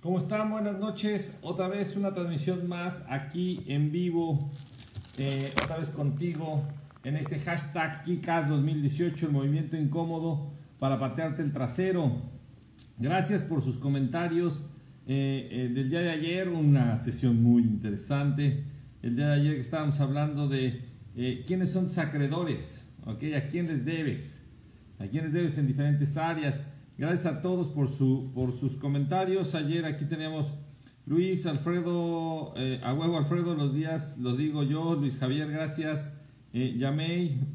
¿Cómo están? Buenas noches. Otra vez una transmisión más aquí en vivo. eh, otra vez contigo en este hashtag Kikas 2018, el movimiento incómodo para patearte el trasero. Gracias por sus comentarios. eh, eh, del día de ayer, una sesión muy interesante. El día de ayer que estábamos hablando de eh, quiénes son tus acreedores, ¿ok? ¿A quién les debes? ¿A quién les debes en diferentes áreas? Gracias a todos por, su, por sus comentarios. Ayer aquí teníamos Luis, Alfredo, eh, a huevo Alfredo, los días los digo yo, Luis Javier, gracias. Eh,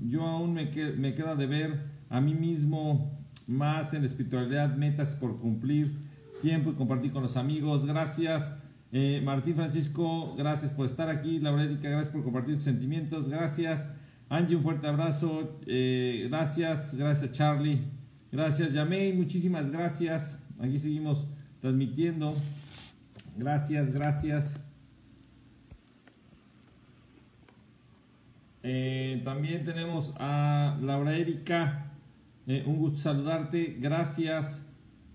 yo aún me, que- me queda de ver a mí mismo más en espiritualidad, metas por cumplir, tiempo y compartir con los amigos. Gracias. Eh, Martín Francisco, gracias por estar aquí. Laura Erika, gracias por compartir tus sentimientos. Gracias. Angie, un fuerte abrazo. Eh, gracias. Gracias, Charlie. Gracias, Yamei. Muchísimas gracias. Aquí seguimos transmitiendo. Gracias, gracias. Eh, también tenemos a Laura Erika. Eh, un gusto saludarte. Gracias.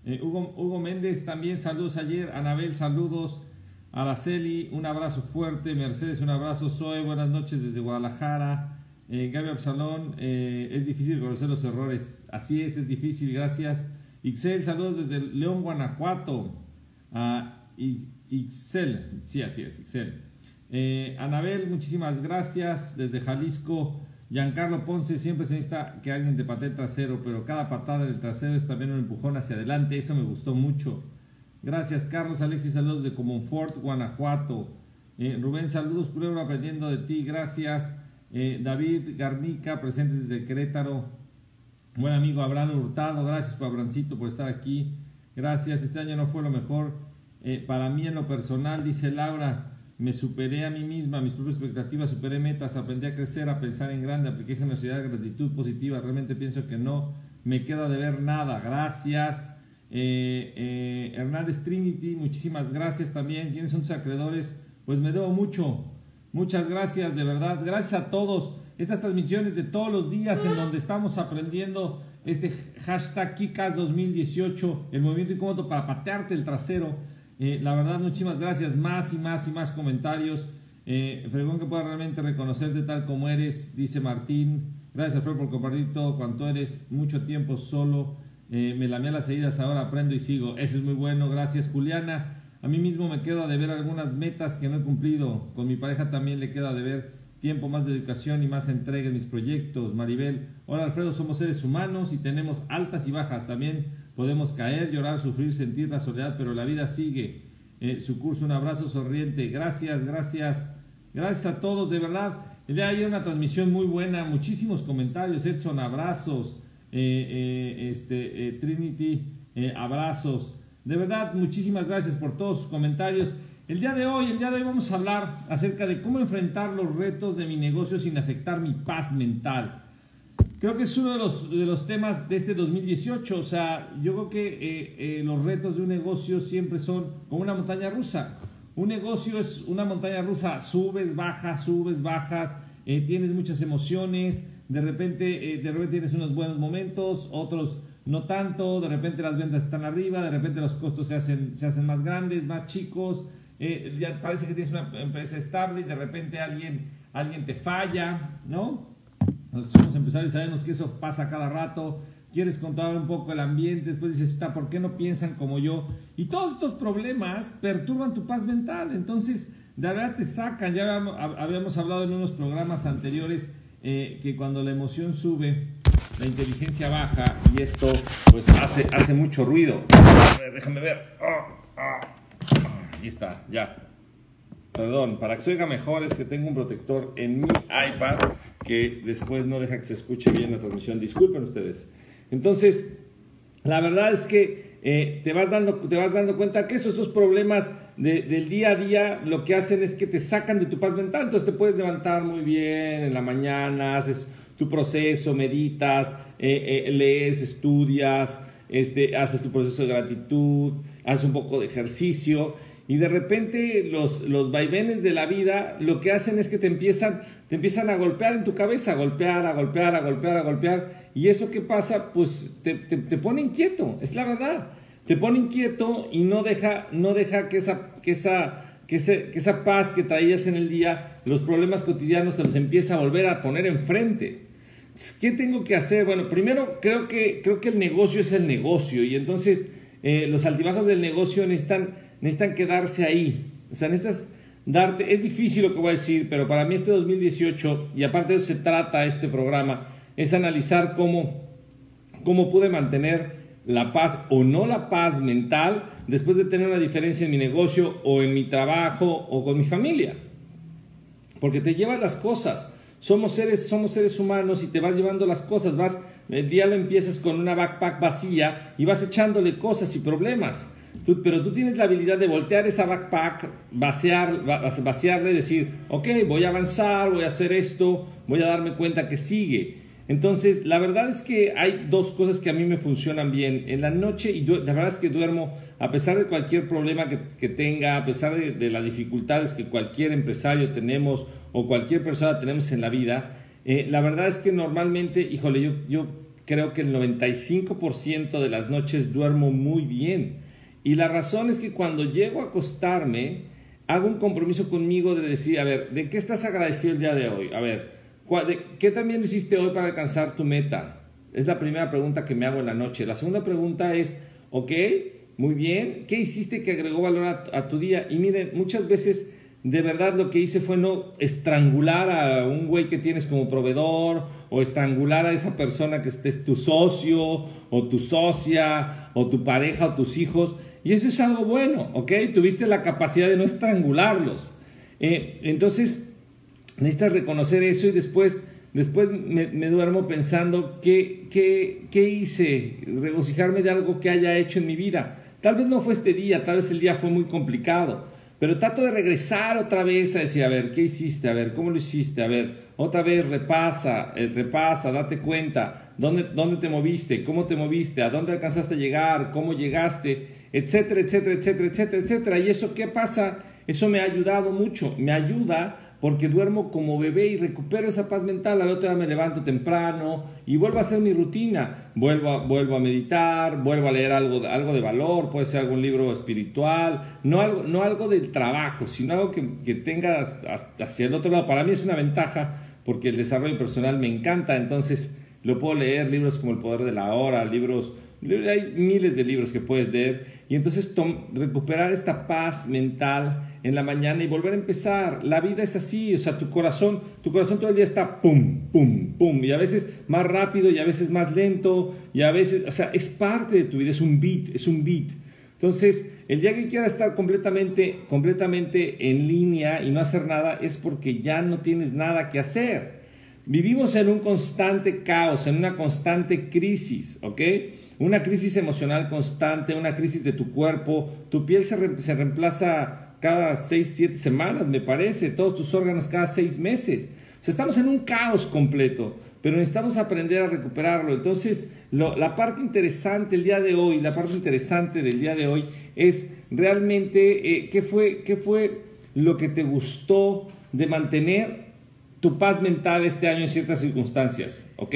Eh, Hugo, Hugo Méndez, también saludos ayer. Anabel, saludos. Araceli, un abrazo fuerte. Mercedes, un abrazo. Zoe, buenas noches desde Guadalajara. Eh, Gaby Absalón, eh, es difícil conocer los errores. Así es, es difícil, gracias. Ixel, saludos desde León, Guanajuato. A I- Ixel, sí, así es, Ixel. Eh, Anabel, muchísimas gracias desde Jalisco. Giancarlo Ponce, siempre se necesita que alguien te patee el trasero, pero cada patada del trasero es también un empujón hacia adelante. Eso me gustó mucho. Gracias, Carlos Alexis, saludos de Comonfort, Guanajuato. Eh, Rubén, saludos, Culebro, aprendiendo de ti, gracias. Eh, David Garnica, presentes desde Querétaro. Buen amigo Abraham Hurtado, gracias por Abrancito por estar aquí. Gracias, este año no fue lo mejor. eh, para mí en lo personal, dice Laura, me superé a mí misma, mis propias expectativas, superé metas, aprendí a crecer, a pensar en grande, apliqué generosidad, gratitud positiva. Realmente pienso que no me queda de ver nada. Gracias. Eh, Hernández Trinity, muchísimas gracias también. ¿Quiénes son tus acreedores? Pues me debo mucho. Muchas gracias, de verdad. Gracias a todos. Estas transmisiones de todos los días en donde estamos aprendiendo este hashtag Kikas 2018, el movimiento incómodo para patearte el trasero. Eh, la verdad, muchísimas gracias. Más y más y más comentarios. Eh, fregón que pueda realmente reconocerte tal como eres, dice Martín. Gracias, Alfredo, por compartir todo cuanto eres. Mucho tiempo solo. Eh, me lamé a las seguidas, ahora aprendo y sigo. Eso es muy bueno. Gracias, Juliana. A mí mismo me queda de ver algunas metas que no he cumplido. Con mi pareja también le queda de ver tiempo más de educación y más entrega en mis proyectos. Maribel, hola Alfredo, somos seres humanos y tenemos altas y bajas. También podemos caer, llorar, sufrir, sentir la soledad, pero la vida sigue. Eh, su curso, un abrazo sonriente. Gracias, gracias. Gracias a todos, de verdad. El día una transmisión muy buena, muchísimos comentarios. Edson, abrazos. Eh, eh, este, Trinity, abrazos. De verdad, muchísimas gracias por todos sus comentarios. El día de hoy, el día de hoy vamos a hablar acerca de cómo enfrentar los retos de mi negocio sin afectar mi paz mental. Creo que es uno de los, de los temas de este 2018. O sea, yo creo que eh, eh, los retos de un negocio siempre son como una montaña rusa. Un negocio es una montaña rusa, subes, bajas, subes, bajas, eh, tienes muchas emociones, de repente, de repente tienes unos buenos momentos, otros no tanto, de repente las ventas están arriba, de repente los costos se hacen, se hacen más grandes, más chicos, eh, ya parece que tienes una empresa estable y de repente alguien, alguien te falla, ¿no? Nosotros somos empresarios sabemos que eso pasa cada rato. Quieres controlar un poco el ambiente, después dices, "Ta, ¿por qué no piensan como yo? Y todos estos problemas perturban tu paz mental. Entonces, de verdad te sacan. Ya habíamos hablado en unos programas anteriores eh, que cuando la emoción sube, la inteligencia baja y esto pues hace, hace mucho ruido. A ver, déjame ver. Ah, ah, ah, ahí está, ya. Perdón, para que se oiga mejor es que tengo un protector en mi iPad que después no deja que se escuche bien la transmisión. Disculpen ustedes. Entonces, la verdad es que eh, te, vas dando, te vas dando cuenta que esos dos problemas de- del día a día lo que hacen es que te sacan de tu paz mental. Entonces te puedes levantar muy bien en la mañana, haces tu proceso, meditas, eh, eh, lees, estudias, este, haces tu proceso de gratitud, haces un poco de ejercicio y de repente los, los vaivenes de la vida lo que hacen es que te empiezan, te empiezan a golpear en tu cabeza, a golpear, a golpear, a golpear, a golpear. Y eso que pasa, pues te, te, pone inquieto, es la verdad. te pone inquieto y no deja, no deja que, esa, que, esa, que, que esa paz que traías en el día, los problemas cotidianos te los empieza a volver a poner enfrente. ¿Qué tengo que hacer? Bueno, primero creo que, creo que el negocio es el negocio y entonces eh, los altibajos del negocio necesitan, necesitan quedarse ahí. O sea, necesitas darte, es difícil lo que voy a decir, pero para mí este 2018, y aparte de eso se trata este programa, es analizar cómo, cómo pude mantener la paz o no la paz mental después de tener una diferencia en mi negocio o en mi trabajo o con mi familia. Porque te llevas las cosas. Somos seres, somos seres humanos y te vas llevando las cosas. Vas, el día lo empiezas con una backpack vacía y vas echándole cosas y problemas. pero tú tienes la habilidad de voltear esa backpack, vaciar, vaciarle y decir, ok, voy a avanzar, voy a hacer esto, voy a darme cuenta que sigue. Entonces, la verdad es que hay dos cosas que a mí me funcionan bien. En la noche, y la verdad es que duermo, a pesar de cualquier problema que, tenga, a pesar de, las dificultades que cualquier empresario tenemos o cualquier persona tenemos en la vida, eh, la verdad es que normalmente, híjole, yo, yo creo que el 95% de las noches duermo muy bien. Y la razón es que cuando llego a acostarme, hago un compromiso conmigo de decir, a ver, ¿de qué estás agradecido el día de hoy? A ver, ¿Qué también hiciste hoy para alcanzar tu meta? Es la primera pregunta que me hago en la noche. La segunda pregunta es, ok, muy bien, ¿qué hiciste que agregó valor a, tu día? Y miren, muchas veces de verdad lo que hice fue no estrangular a un güey que tienes como proveedor o estrangular a esa persona que estés tu socio o tu socia o tu pareja o tus hijos. Y eso es algo bueno, ¿ok? Tuviste la capacidad de no estrangularlos. Eh, entonces, necesitas reconocer eso y después, después me, duermo pensando ¿qué, qué, qué hice, regocijarme de algo que haya hecho en mi vida. Tal vez no fue este día, tal vez el día fue muy complicado, pero trato de regresar otra vez a decir, a ver, ¿qué hiciste? A ver, ¿cómo lo hiciste? A ver, otra vez repasa, eh, repasa, date cuenta, ¿dónde, dónde te moviste, cómo te moviste, a dónde alcanzaste a llegar, cómo llegaste, etcétera, etcétera, etcétera, etcétera, etcétera. ¿Y eso qué pasa? Eso me ha ayudado mucho, me ayuda porque duermo como bebé y recupero esa paz mental. Al otro día me levanto temprano y vuelvo a hacer mi rutina. Vuelvo a, vuelvo a meditar, vuelvo a leer algo, algo de valor, puede ser algún libro espiritual, no algo, no algo del trabajo, sino algo que, que tenga hacia el otro lado. Para mí es una ventaja porque el desarrollo personal me encanta, entonces lo puedo leer, libros como El Poder de la Hora, libros, hay miles de libros que puedes leer y entonces recuperar esta paz mental en la mañana y volver a empezar. La vida es así, o sea, tu corazón, tu corazón todo el día está pum, pum, pum, y a veces más rápido y a veces más lento, y a veces, o sea, es parte de tu vida, es un beat, es un beat. Entonces, el día que quieras estar completamente, completamente en línea y no hacer nada es porque ya no tienes nada que hacer. Vivimos en un constante caos, en una constante crisis, ¿ok? Una crisis emocional constante, una crisis de tu cuerpo, tu piel se, reemplaza cada seis, siete semanas, me parece, todos tus órganos cada seis meses. O sea, estamos en un caos completo, pero necesitamos aprender a recuperarlo. Entonces, la parte interesante el día de hoy, la parte interesante del día de hoy es realmente eh, ¿qué, fue, qué fue lo que te gustó de mantener tu paz mental este año en ciertas circunstancias, ¿ok?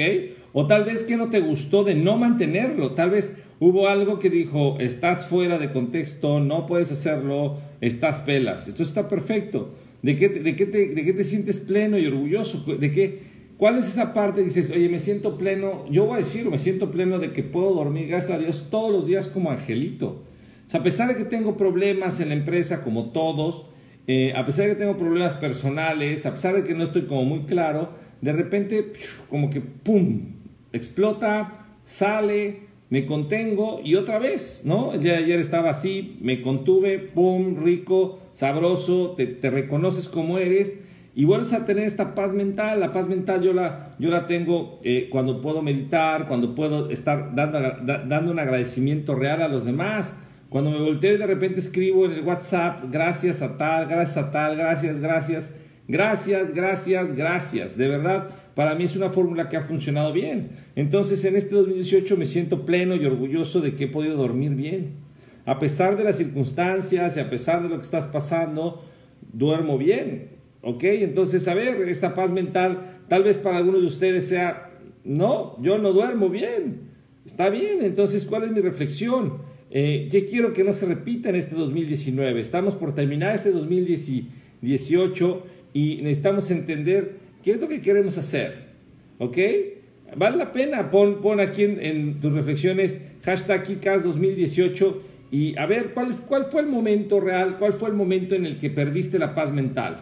O tal vez que no te gustó de no mantenerlo, tal vez hubo algo que dijo, estás fuera de contexto, no puedes hacerlo, estás pelas. Esto está perfecto. ¿De qué, de qué, te, de qué te sientes pleno y orgulloso? ¿De qué? ¿Cuál es esa parte? Dices, oye, me siento pleno, yo voy a decir, me siento pleno de que puedo dormir, gracias a Dios, todos los días como angelito. O sea, a pesar de que tengo problemas en la empresa, como todos, eh, a pesar de que tengo problemas personales, a pesar de que no estoy como muy claro, de repente, como que, ¡pum!, explota, sale, me contengo y otra vez, ¿no? El día de ayer estaba así, me contuve, pum, rico, sabroso, te, reconoces como eres y vuelves a tener esta paz mental. La paz mental yo la, yo la tengo eh, cuando puedo meditar, cuando puedo estar dando, dando un agradecimiento real a los demás. Cuando me volteo y de repente escribo en el WhatsApp, gracias a tal, gracias a tal, gracias, gracias, gracias, gracias, gracias. De verdad, para mí es una fórmula que ha funcionado bien. Entonces en este 2018 me siento pleno y orgulloso de que he podido dormir bien. A pesar de las circunstancias y a pesar de lo que estás pasando, duermo bien. ¿Ok? Entonces, a ver, esta paz mental, tal vez para algunos de ustedes sea, no, yo no duermo bien. Está bien, entonces, ¿cuál es mi reflexión? eh, ¿qué quiero que no se repita en este 2019? Estamos por terminar este 2018 y necesitamos entender qué es lo que queremos hacer. ¿Ok? Vale la pena, pon, pon aquí en, tus reflexiones hashtag KICAS 2018 y a ver ¿cuál, cuál fue el momento real, cuál fue el momento en el que perdiste la paz mental.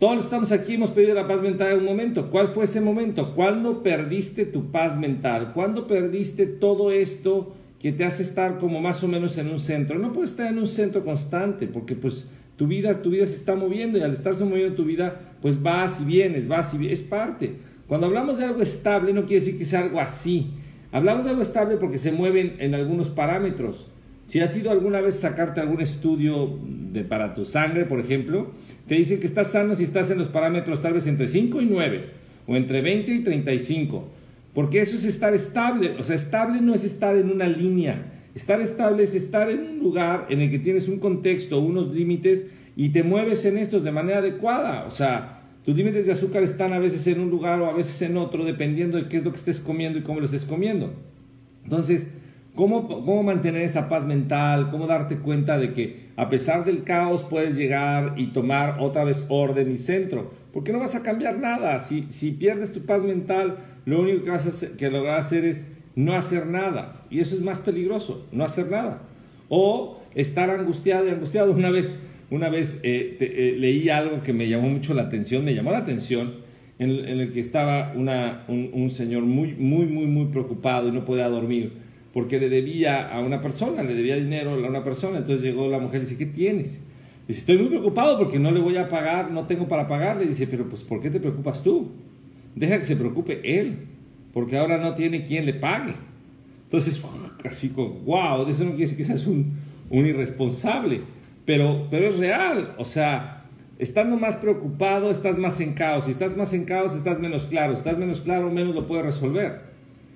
Todos estamos aquí, hemos perdido la paz mental en un momento. ¿Cuál fue ese momento? ¿Cuándo perdiste tu paz mental? ¿Cuándo perdiste todo esto que te hace estar como más o menos en un centro? No puedes estar en un centro constante porque pues tu vida, tu vida se está moviendo y al estarse moviendo tu vida, pues vas y vienes, vas y vienes, es parte. Cuando hablamos de algo estable no quiere decir que sea algo así. Hablamos de algo estable porque se mueven en algunos parámetros. Si has ido alguna vez sacarte algún estudio de, para tu sangre, por ejemplo, te dicen que estás sano si estás en los parámetros tal vez entre 5 y 9 o entre 20 y 35. Porque eso es estar estable. O sea, estable no es estar en una línea. Estar estable es estar en un lugar en el que tienes un contexto, unos límites y te mueves en estos de manera adecuada. O sea, tus límites de azúcar están a veces en un lugar o a veces en otro, dependiendo de qué es lo que estés comiendo y cómo lo estés comiendo. Entonces, ¿Cómo, mantener esta paz mental? ¿Cómo darte cuenta de que a pesar del caos puedes llegar y tomar otra vez orden y centro? Porque no vas a cambiar nada. Si, si pierdes tu paz mental, lo único que, vas a hacer es no hacer nada. Y eso es más peligroso, no hacer nada. O estar angustiado y angustiado. Una vez, una vez eh, eh, leí algo que me llamó mucho la atención, me llamó la atención, en, el que estaba una, un, señor muy, muy, muy, muy preocupado y no podía dormir porque le debía a una persona, le debía dinero a una persona. Entonces llegó la mujer y dice, ¿qué tienes? Dice, estoy muy preocupado porque no le voy a pagar, no tengo para pagarle. Dice, pero pues ¿por qué te preocupas tú? Deja que se preocupe él, porque ahora no tiene quien le pague. Entonces, así como, wow, eso no quiere decir que seas un, un irresponsable, pero, pero es real. O sea, estando más preocupado, estás más en caos. Si estás más en caos, estás menos claro. Si estás menos claro, menos lo puedes resolver.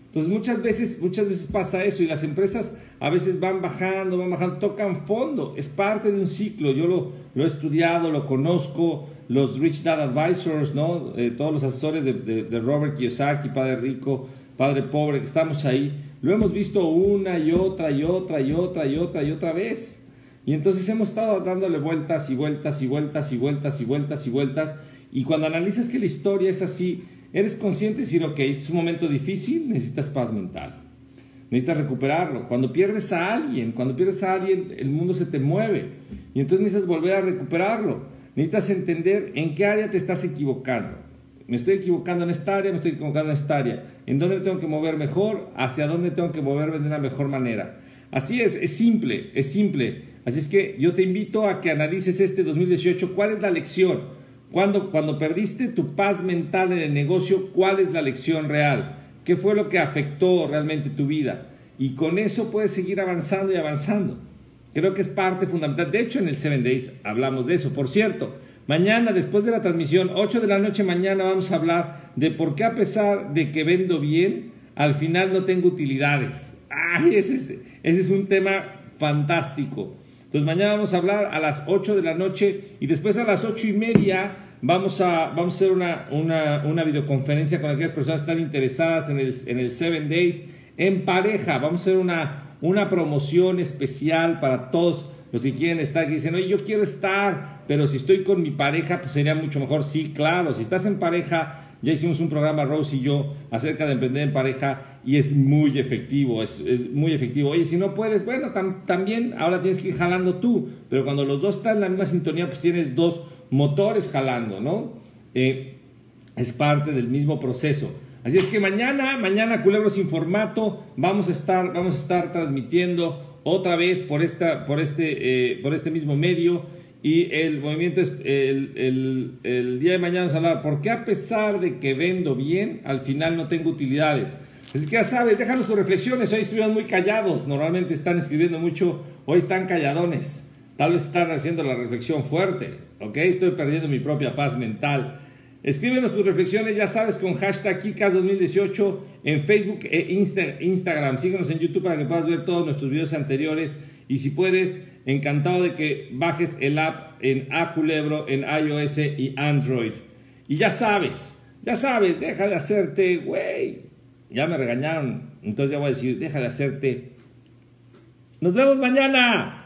Entonces muchas veces, muchas veces pasa eso y las empresas a veces van bajando, van bajando, tocan fondo, es parte de un ciclo, yo lo, lo he estudiado, lo conozco, los Rich Dad Advisors, ¿no? Eh, todos los asesores de, de, Robert Kiyosaki, Padre Rico, Padre Pobre, que estamos ahí, lo hemos visto una y otra y otra y otra y otra y otra vez. Y entonces hemos estado dándole vueltas y vueltas y vueltas y vueltas y vueltas y vueltas. Y cuando analizas que la historia es así, Eres consciente de decir, ok, es un momento difícil, necesitas paz mental. Necesitas recuperarlo. Cuando pierdes a alguien, cuando pierdes a alguien, el mundo se te mueve. Y entonces necesitas volver a recuperarlo. Necesitas entender en qué área te estás equivocando. Me estoy equivocando en esta área, me estoy equivocando en esta área. ¿En dónde tengo que mover mejor? ¿Hacia dónde tengo que moverme de una mejor manera? Así es, es simple, es simple. Así es que yo te invito a que analices este 2018, cuál es la lección cuando, cuando perdiste tu paz mental en el negocio, ¿cuál es la lección real? ¿Qué fue lo que afectó realmente tu vida? Y con eso puedes seguir avanzando y avanzando. Creo que es parte fundamental. De hecho, en el Seven Days hablamos de eso. Por cierto, mañana, después de la transmisión, 8 de la noche mañana, vamos a hablar de por qué a pesar de que vendo bien, al final no tengo utilidades. ¡Ay! Ese es, un tema fantástico. Entonces mañana vamos a hablar a las 8 de la noche y después a las 8 y media vamos a, vamos a hacer una, una, una videoconferencia con aquellas personas que están interesadas en el, en el Seven Days en pareja. Vamos a hacer una, una promoción especial para todos los que quieren estar, que dicen, oye, yo quiero estar, pero si estoy con mi pareja, pues sería mucho mejor. Sí, claro, si estás en pareja, ya hicimos un programa, Rose y yo, acerca de emprender en pareja y es muy efectivo, es, es muy efectivo. Oye, si no puedes, bueno, también ahora tienes que ir jalando tú, pero cuando los dos están en la misma sintonía, pues tienes dos motores jalando, ¿no? Eh, es parte del mismo proceso. Así es que mañana, mañana Culebros sin formato, vamos a estar, vamos a estar transmitiendo otra vez por, esta, por, este, eh, por este mismo medio y el movimiento es el, el, día de mañana vamos a hablar, ¿por qué a pesar de que vendo bien, al final no tengo utilidades? Así que ya sabes, déjanos tus reflexiones, hoy estuvieron muy callados, normalmente están escribiendo mucho, hoy están calladones, tal vez están haciendo la reflexión fuerte, ¿ok? Estoy perdiendo mi propia paz mental. Escríbenos tus reflexiones, ya sabes, con hashtag KICAS2018 en Facebook e Instagram. Síguenos en YouTube para que puedas ver todos nuestros videos anteriores. Y si puedes, encantado de que bajes el app en Aculebro, en iOS y Android. Y ya sabes, ya sabes, deja de hacerte, güey. Ya me regañaron, entonces ya voy a decir, deja de hacerte Nos vemos mañana.